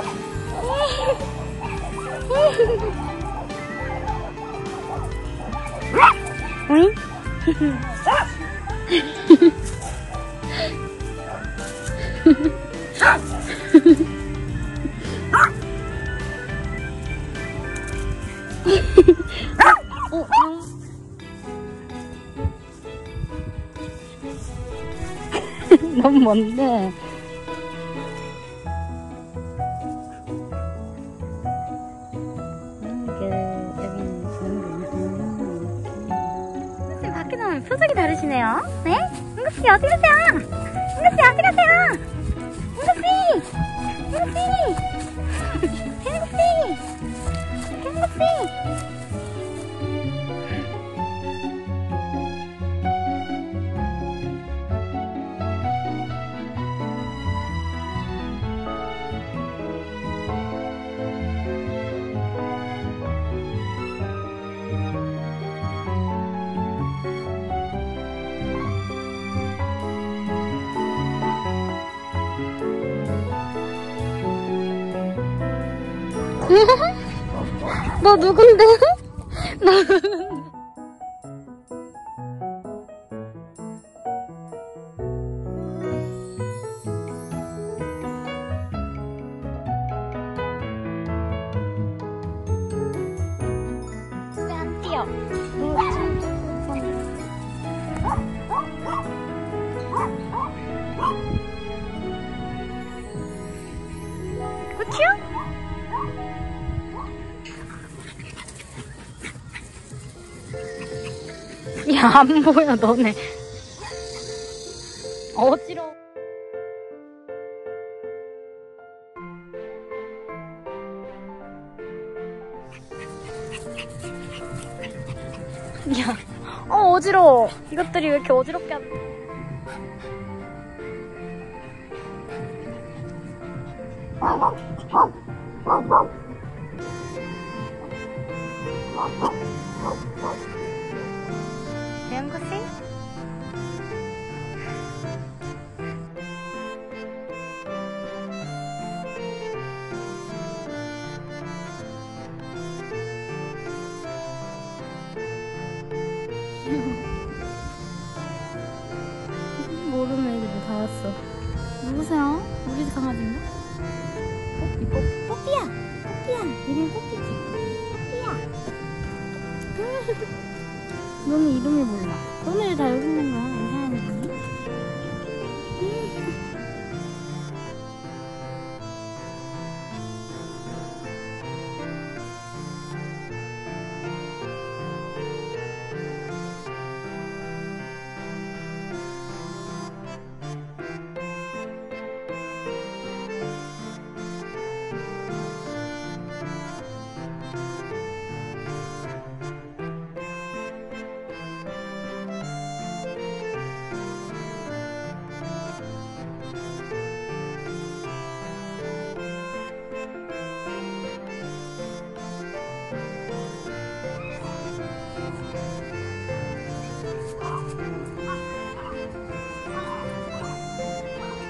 어, 넌 뭔데? 밖에 나오면 표정이 다르시네요. 네? 응급씨 어디 가세요? 응급씨 어디 가세요? 응급씨! 응급씨! 응급씨! 응급씨! 너 누군데? 너 누군데? 왜안 뛰어? 안 보여, 너네. 어지러워. 야, 어, 어지러워. 이것들이 왜 이렇게 어지럽게 하는 대형구씨? 모르는 애들이 다 왔어. 누구세요? 우리 집 강아지인가? 뽀삐, 뽀삐, 뽀삐야! 뽀삐야! 이름이 뽀삐지? 뽀삐야! 너는 이름을 몰라. 오늘 다 여기 있는 거야,